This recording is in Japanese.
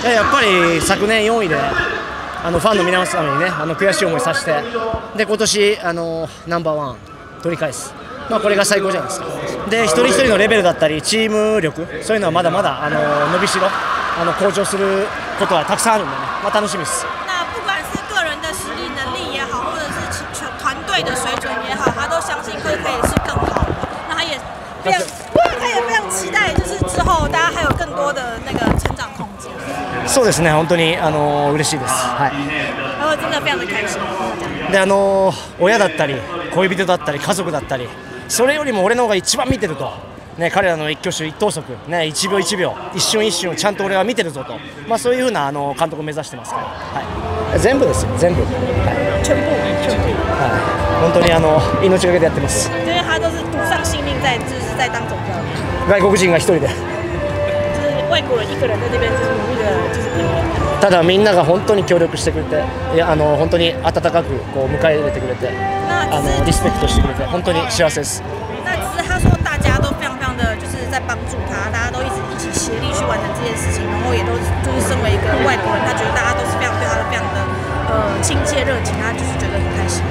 いややっぱり昨年4位であのファンの皆様にねあの悔しい思いさせてで今年あのナンバーワン取り返す、まあ、これが最高じゃないですかで一人一人のレベルだったりチーム力そういうのはまだまだあの伸びしろあの向上することはたくさんあるんでね、まあ、楽しみです。的水准也好，他都相信会可以是更好的。那他也非常，他也非常期待，就是之后大家还有更多的那个。そうですね本当にあの嬉しいです。はい。然后真的非常的开心。であの親だったり恋人だったり家族だったりそれよりも俺の方が一番見てると、ね、彼らの一挙手一投足、ね、一秒一秒一瞬一瞬をちゃんと俺は見てるぞと、まあ、そういうふうなあの監督を目指してますから、はい、全部ですよ。全部、はい全部？全部。はい、本当にあの命がけでやってます。外国人が一人で若い頃いくらねディベンジも見てただみんなが本当に協力してくれていやあの本当に温かくこう迎え入れてくれてあのリスペクトしてくれて本当に幸せです。在帮助他，大家都一直一起协力去完成这件事情，然后也都就是身为一个外国人，他觉得大家都是非常对他的非常的呃亲切热情，他就是觉得很开心。